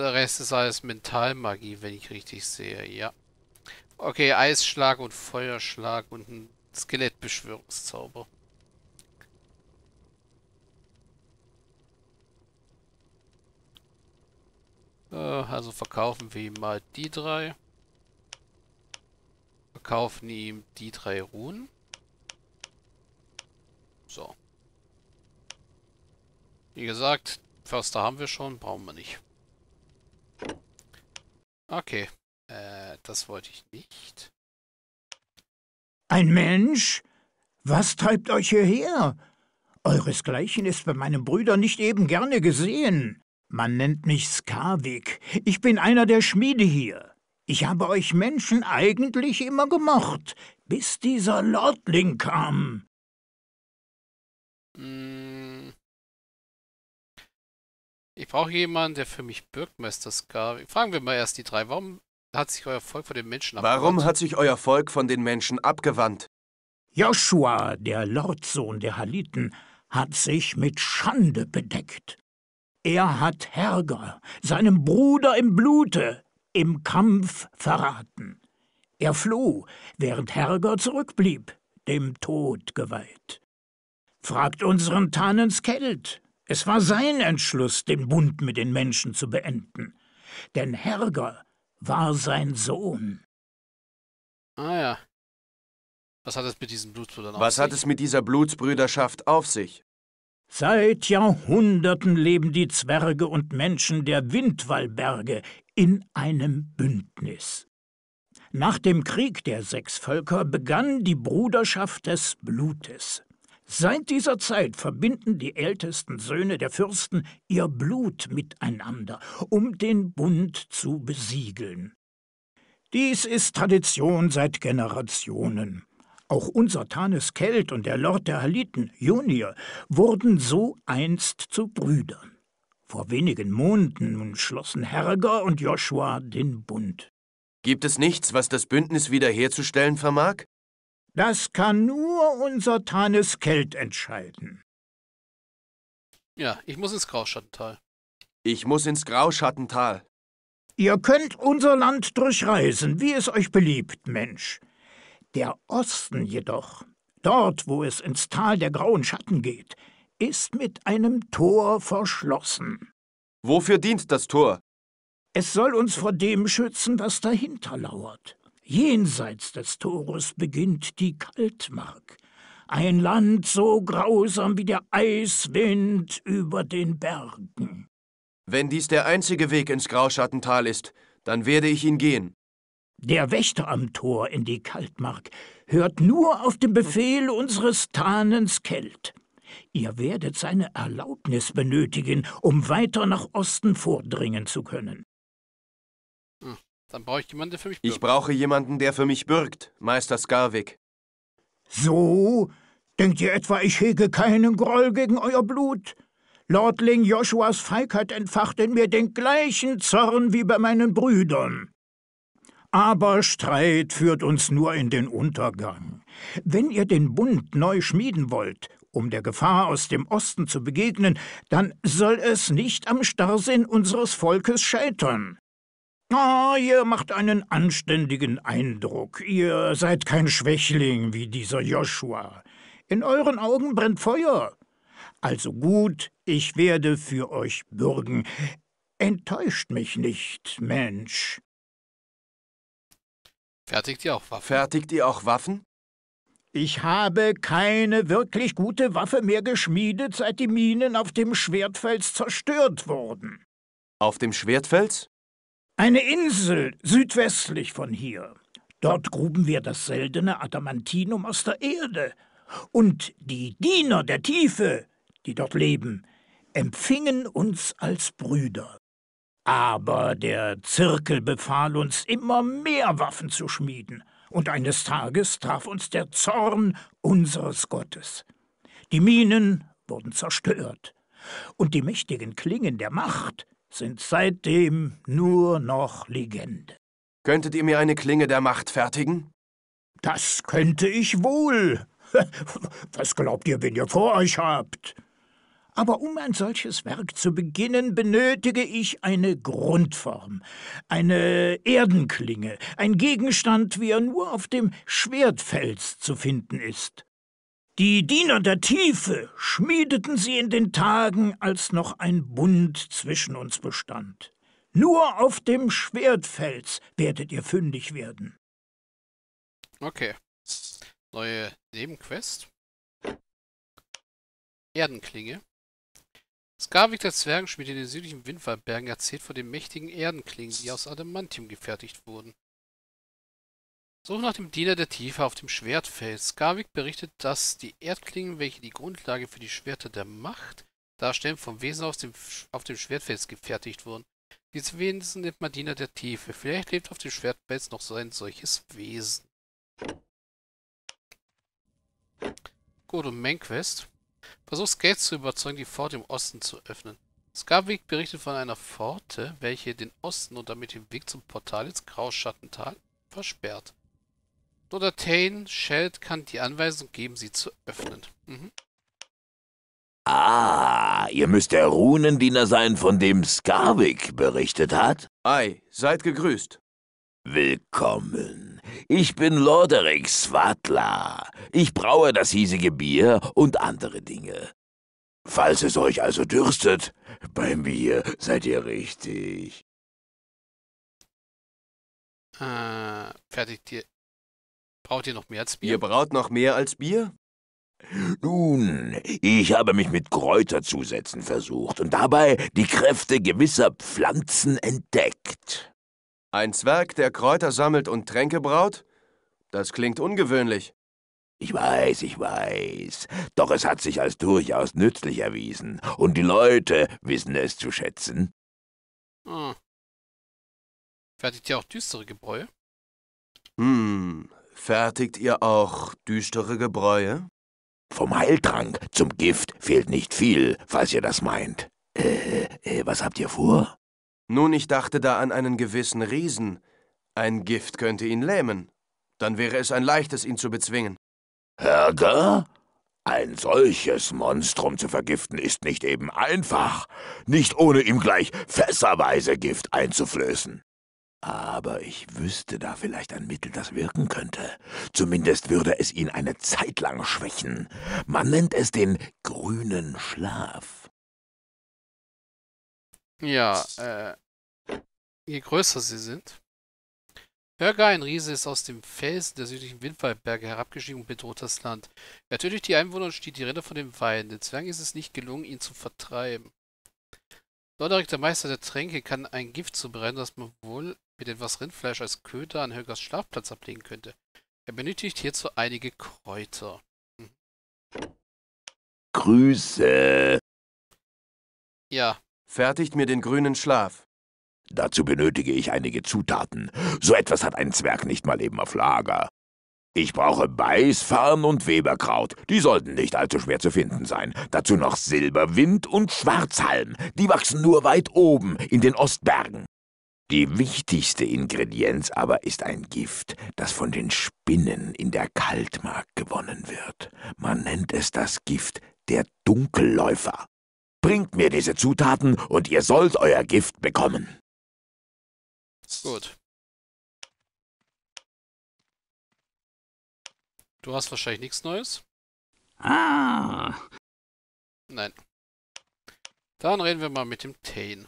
Der Rest ist alles Mentalmagie, wenn ich richtig sehe, ja. Okay, Eisschlag und Feuerschlag und ein Skelettbeschwörungszauber. Äh, also verkaufen wir ihm mal die drei. Verkaufen ihm die drei Ruhen. So. Wie gesagt, Förster haben wir schon, brauchen wir nicht. Okay. Äh, das wollte ich nicht. Ein Mensch? Was treibt euch hierher? Euresgleichen ist bei meinem Brüder nicht eben gerne gesehen. Man nennt mich Skavik. Ich bin einer der Schmiede hier. Ich habe euch Menschen eigentlich immer gemocht, bis dieser Lordling kam. Hm. Ich brauche jemanden, der für mich Bürgmeister Skavik. Fragen wir mal erst die drei. Warum hat sich euer Volk von den Menschen abgewandt? Warum hat sich euer Volk von den Menschen abgewandt? Joshua, der Lordsohn der Haliten, hat sich mit Schande bedeckt. Er hat Herger, seinem Bruder im Blute, im Kampf verraten. Er floh, während Herger zurückblieb, dem Tod geweiht. Fragt unseren Tanenskeld. Es war sein Entschluss, den Bund mit den Menschen zu beenden. Denn Herger war sein Sohn. Ah ja. Was hat es mit diesen Blutsbrüdern auf Was sich? hat es mit dieser Blutsbrüderschaft auf sich? Seit Jahrhunderten leben die Zwerge und Menschen der Windwallberge in einem Bündnis. Nach dem Krieg der sechs Völker begann die Bruderschaft des Blutes. Seit dieser Zeit verbinden die ältesten Söhne der Fürsten ihr Blut miteinander, um den Bund zu besiegeln. Dies ist Tradition seit Generationen. Auch unser Tanes Kelt und der Lord der Haliten, Junior, wurden so einst zu Brüdern. Vor wenigen Monaten schlossen Herger und Joshua den Bund. Gibt es nichts, was das Bündnis wiederherzustellen vermag? Das kann nur unser Tanes Kelt entscheiden. Ja, ich muss ins Grauschattental. Ich muss ins Grauschattental. Ihr könnt unser Land durchreisen, wie es euch beliebt, Mensch. Der Osten jedoch, dort, wo es ins Tal der grauen Schatten geht, ist mit einem Tor verschlossen. Wofür dient das Tor? Es soll uns vor dem schützen, was dahinter lauert. Jenseits des Tores beginnt die Kaltmark, ein Land so grausam wie der Eiswind über den Bergen. Wenn dies der einzige Weg ins Grauschattental ist, dann werde ich ihn gehen. Der Wächter am Tor in die Kaltmark hört nur auf den Befehl unseres Tanens Kelt. Ihr werdet seine Erlaubnis benötigen, um weiter nach Osten vordringen zu können. Dann brauche ich jemanden, der für mich bürgt. Ich brauche jemanden, der für mich bürgt, Meister Skarvik. So? Denkt ihr etwa, ich hege keinen Groll gegen euer Blut? Lordling Joshuas Feigheit entfacht in mir den gleichen Zorn wie bei meinen Brüdern. Aber Streit führt uns nur in den Untergang. Wenn ihr den Bund neu schmieden wollt, um der Gefahr aus dem Osten zu begegnen, dann soll es nicht am Starrsinn unseres Volkes scheitern. Ah, ihr macht einen anständigen Eindruck. Ihr seid kein Schwächling wie dieser Joshua. In euren Augen brennt Feuer. Also gut, ich werde für euch bürgen. Enttäuscht mich nicht, Mensch. Fertigt ihr auch Waffen? Fertigt ihr auch Waffen? Ich habe keine wirklich gute Waffe mehr geschmiedet, seit die Minen auf dem Schwertfels zerstört wurden. Auf dem Schwertfels? Eine Insel südwestlich von hier. Dort gruben wir das seltene Adamantinum aus der Erde. Und die Diener der Tiefe, die dort leben, empfingen uns als Brüder. Aber der Zirkel befahl uns, immer mehr Waffen zu schmieden, und eines Tages traf uns der Zorn unseres Gottes. Die Minen wurden zerstört, und die mächtigen Klingen der Macht sind seitdem nur noch Legende. Könntet ihr mir eine Klinge der Macht fertigen? Das könnte ich wohl. Was glaubt ihr, wen ihr vor euch habt? Aber um ein solches Werk zu beginnen, benötige ich eine Grundform, eine Erdenklinge, ein Gegenstand, wie er nur auf dem Schwertfels zu finden ist. Die Diener der Tiefe schmiedeten sie in den Tagen, als noch ein Bund zwischen uns bestand. Nur auf dem Schwertfels werdet ihr fündig werden. Okay. Neue Nebenquest. Erdenklinge. Skarvik der Zwergenschmied in den südlichen Windwaldbergen erzählt von den mächtigen Erdenklingen, die aus Adamantium gefertigt wurden. Suche nach dem Diener der Tiefe auf dem Schwertfeld. Skarvik berichtet, dass die Erdklingen, welche die Grundlage für die Schwerter der Macht darstellen, vom Wesen aus dem, auf dem Schwertfels gefertigt wurden. Diese Wesen nennt man Diener der Tiefe. Vielleicht lebt auf dem Schwertfels noch so ein solches Wesen. Gut, und Mainquest. Versuch Skates zu überzeugen, die Pforte im Osten zu öffnen. Skarvik berichtet von einer Pforte, welche den Osten und damit den Weg zum Portal ins Grauschattental versperrt. Nur der Tane Sheld kann die Anweisung geben, sie zu öffnen. Mhm. Ah, ihr müsst der Runendiener sein, von dem Skarvik berichtet hat? Ei, seid gegrüßt. Willkommen. Ich bin Lorderick Svatla. Ich braue das hiesige Bier und andere Dinge. Falls es euch also dürstet, bei mir seid ihr richtig. Äh, fertigt ihr. Braucht ihr noch mehr als Bier? Ihr braut noch mehr als Bier? Nun, ich habe mich mit Kräuterzusätzen versucht und dabei die Kräfte gewisser Pflanzen entdeckt. Ein Zwerg, der Kräuter sammelt und Tränke braut? Das klingt ungewöhnlich. Ich weiß, ich weiß. Doch es hat sich als durchaus nützlich erwiesen. Und die Leute wissen es zu schätzen. Ah. Fertigt ihr auch düstere Gebräue? Hm, fertigt ihr auch düstere Gebräue? Vom Heiltrank zum Gift fehlt nicht viel, falls ihr das meint. Äh, äh, was habt ihr vor? Nun, ich dachte da an einen gewissen Riesen. Ein Gift könnte ihn lähmen. Dann wäre es ein leichtes, ihn zu bezwingen. Herger? Ein solches Monstrum zu vergiften ist nicht eben einfach, nicht ohne ihm gleich fässerweise Gift einzuflößen. Aber ich wüsste da vielleicht ein Mittel, das wirken könnte. Zumindest würde es ihn eine Zeit lang schwächen. Man nennt es den grünen Schlaf. Ja, äh. Je größer sie sind. Hörger, ein Riese, ist aus dem Felsen der südlichen Windwaldberge herabgestiegen und bedroht das Land. Er tötet die Einwohner und stiehlt die Rinder von den Weiden. Den Zwergen ist es nicht gelungen, ihn zu vertreiben. Loderick, der Meister der Tränke, kann ein Gift zubereiten, das man wohl mit etwas Rindfleisch als Köder an Högers Schlafplatz ablegen könnte. Er benötigt hierzu einige Kräuter. Hm. Grüße. Ja. Fertigt mir den grünen Schlaf. Dazu benötige ich einige Zutaten. So etwas hat ein Zwerg nicht mal eben auf Lager. Ich brauche Beißfarn und Weberkraut. Die sollten nicht allzu schwer zu finden sein. Dazu noch Silberwind und Schwarzhalm. Die wachsen nur weit oben in den Ostbergen. Die wichtigste Ingredienz aber ist ein Gift, das von den Spinnen in der Kaltmark gewonnen wird. Man nennt es das Gift der Dunkelläufer. Bringt mir diese Zutaten und ihr sollt euer Gift bekommen. Gut. Du hast wahrscheinlich nichts Neues? Ah. Nein. Dann reden wir mal mit dem Tane.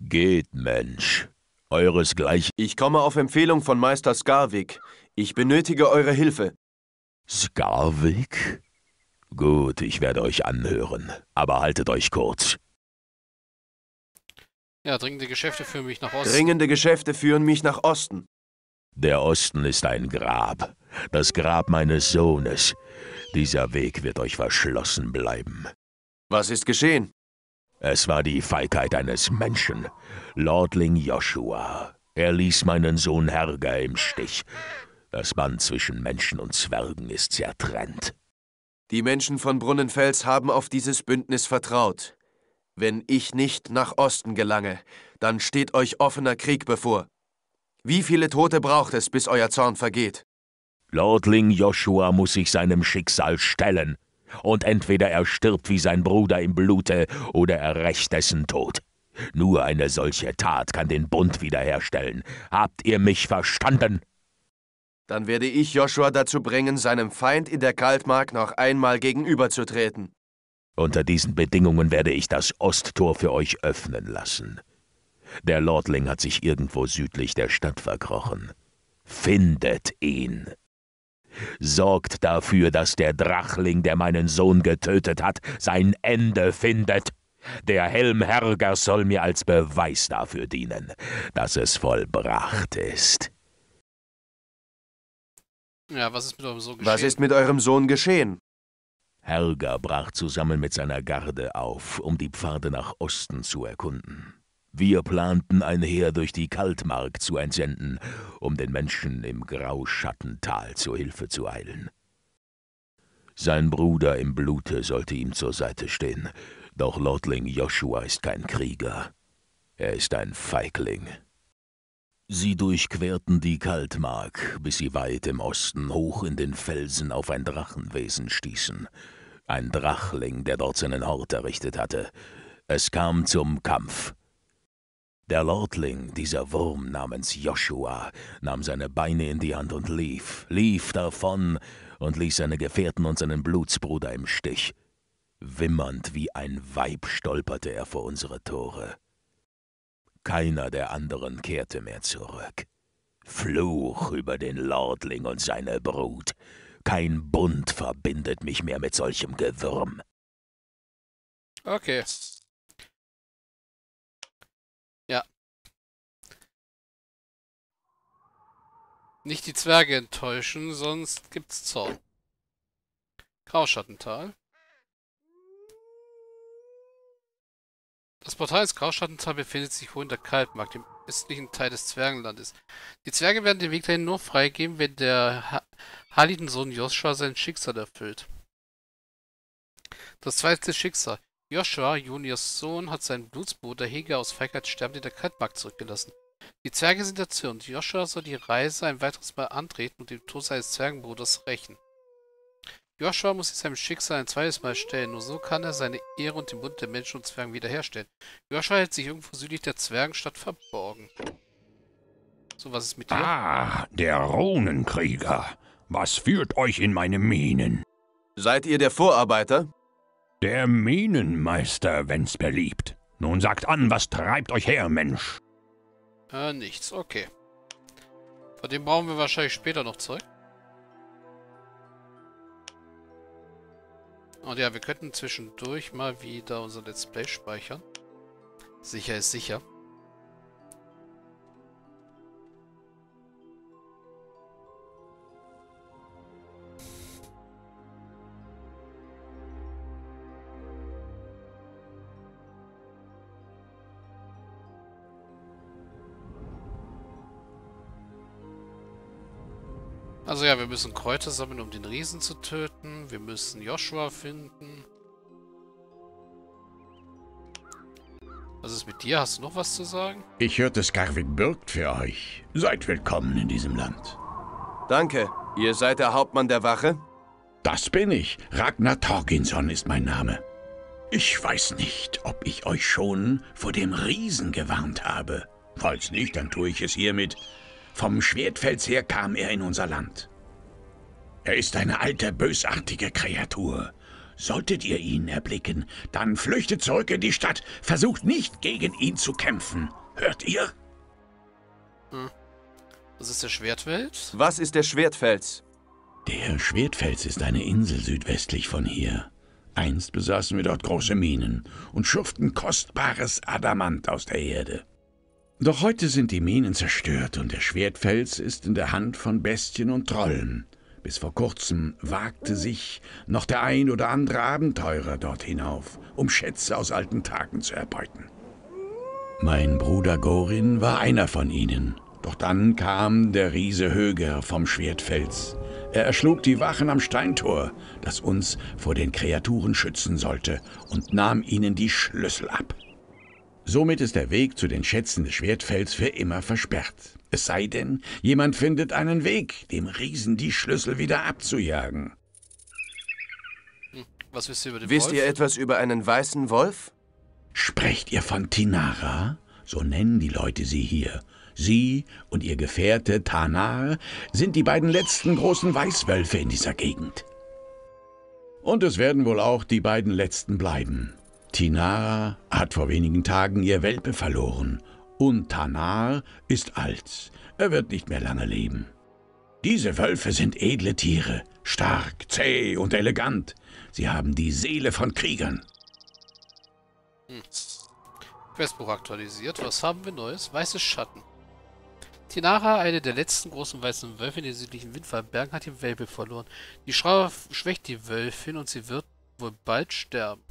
Geht, Mensch. Eures gleich. Ich komme auf Empfehlung von Meister Skarvik. Ich benötige eure Hilfe. Skarvik? Gut, ich werde euch anhören. Aber haltet euch kurz. Ja, dringende Geschäfte führen mich nach Osten. Dringende Geschäfte führen mich nach Osten. Der Osten ist ein Grab. Das Grab meines Sohnes. Dieser Weg wird euch verschlossen bleiben. Was ist geschehen? Es war die Feigheit eines Menschen, Lordling Joshua. Er ließ meinen Sohn Herger im Stich. Das Band zwischen Menschen und Zwergen ist zertrennt. Die Menschen von Brunnenfels haben auf dieses Bündnis vertraut. Wenn ich nicht nach Osten gelange, dann steht euch offener Krieg bevor. Wie viele Tote braucht es, bis euer Zorn vergeht? Lordling Joshua muss sich seinem Schicksal stellen. Und entweder er stirbt wie sein Bruder im Blute, oder er rächt dessen Tod. Nur eine solche Tat kann den Bund wiederherstellen. Habt ihr mich verstanden? Dann werde ich Joshua dazu bringen, seinem Feind in der Kaltmark noch einmal gegenüberzutreten. Unter diesen Bedingungen werde ich das Osttor für euch öffnen lassen. Der Lordling hat sich irgendwo südlich der Stadt verkrochen. Findet ihn. Sorgt dafür, dass der Drachling, der meinen Sohn getötet hat, sein Ende findet. Der Helm Hergers soll mir als Beweis dafür dienen, dass es vollbracht ist. Ja, was ist mit eurem Sohn geschehen? Was ist mit eurem Sohn geschehen? Helga brach zusammen mit seiner Garde auf, um die Pfade nach Osten zu erkunden. Wir planten ein Heer durch die Kaltmark zu entsenden, um den Menschen im Grauschattental zur Hilfe zu eilen. Sein Bruder im Blute sollte ihm zur Seite stehen, doch Lordling Joshua ist kein Krieger. Er ist ein Feigling. Sie durchquerten die Kaltmark, bis sie weit im Osten hoch in den Felsen auf ein Drachenwesen stießen. Ein Drachling, der dort seinen Hort errichtet hatte. Es kam zum Kampf. Der Lordling, dieser Wurm namens Joshua, nahm seine Beine in die Hand und lief, lief davon und ließ seine Gefährten und seinen Blutsbruder im Stich. Wimmernd wie ein Weib stolperte er vor unsere Tore. Keiner der anderen kehrte mehr zurück. Fluch über den Lordling und seine Brut. Kein Bund verbindet mich mehr mit solchem Gewürm. Okay. Nicht die Zwerge enttäuschen, sonst gibt's Zorn. Grauschattental. Das Portal ins Grauschattental befindet sich hoch in der Kaltmark, dem östlichen Teil des Zwergenlandes. Die Zwerge werden den Weg dahin nur freigeben, wenn der ha Haliden-Sohn Joshua sein Schicksal erfüllt. Das zweite Schicksal. Joshua, Juniors Sohn, hat seinen Blutsbruder Hege aus Feigheit sterbend in der Kaltmark zurückgelassen. Die Zwerge sind erzürnt. Joshua soll die Reise ein weiteres Mal antreten und den Tod seines Zwergenbruders rächen. Joshua muss sich seinem Schicksal ein zweites Mal stellen, nur so kann er seine Ehre und den Bund der Menschen und Zwergen wiederherstellen. Joshua hält sich irgendwo südlich der Zwergenstadt verborgen. So, was ist mit dir? Ah, der Runenkrieger. Was führt euch in meine Minen? Seid ihr der Vorarbeiter? Der Minenmeister, wenn's beliebt. Nun sagt an, was treibt euch her, Mensch? Äh, nichts, okay. Von dem brauchen wir wahrscheinlich später noch Zeug. Und ja, wir könnten zwischendurch mal wieder unser Let's Play speichern. Sicher ist sicher. Also ja, wir müssen Kräuter sammeln, um den Riesen zu töten. Wir müssen Joshua finden. Was ist mit dir? Hast du noch was zu sagen? Ich hörte, Skarvik bürgt für euch. Seid willkommen in diesem Land. Danke. Ihr seid der Hauptmann der Wache? Das bin ich. Ragnar Torginsson ist mein Name. Ich weiß nicht, ob ich euch schon vor dem Riesen gewarnt habe. Falls nicht, dann tue ich es hiermit. Vom Schwertfels her kam er in unser Land. Er ist eine alte, bösartige Kreatur. Solltet ihr ihn erblicken, dann flüchtet zurück in die Stadt. Versucht nicht, gegen ihn zu kämpfen. Hört ihr? Was ist der Schwertwelt? Was ist der Schwertfels? Der Schwertfels ist eine Insel südwestlich von hier. Einst besaßen wir dort große Minen und schürften kostbares Adamant aus der Erde. Doch heute sind die Minen zerstört und der Schwertfels ist in der Hand von Bestien und Trollen. Bis vor kurzem wagte sich noch der ein oder andere Abenteurer dort hinauf, um Schätze aus alten Tagen zu erbeuten. Mein Bruder Gorin war einer von ihnen. Doch dann kam der Riese Höger vom Schwertfels. Er erschlug die Wachen am Steintor, das uns vor den Kreaturen schützen sollte, und nahm ihnen die Schlüssel ab. Somit ist der Weg zu den Schätzen des Schwertfels für immer versperrt. Es sei denn, jemand findet einen Weg, dem Riesen die Schlüssel wieder abzujagen. Was wisst ihr über den Wisst Wolf? ihr etwas über einen weißen Wolf? Sprecht ihr von Tinara? So nennen die Leute sie hier. Sie und ihr Gefährte Tanar sind die beiden letzten großen Weißwölfe in dieser Gegend. Und es werden wohl auch die beiden letzten bleiben. Tinara hat vor wenigen Tagen ihr Welpe verloren und Tanar ist alt. Er wird nicht mehr lange leben. Diese Wölfe sind edle Tiere, stark, zäh und elegant. Sie haben die Seele von Kriegern. Questbuch aktualisiert. Was haben wir Neues? Weißes Schatten. Tinara, eine der letzten großen weißen Wölfe in den südlichen Windwaldbergen, hat ihr Welpe verloren. Die Schraube schwächt die Wölfin und sie wird wohl bald sterben.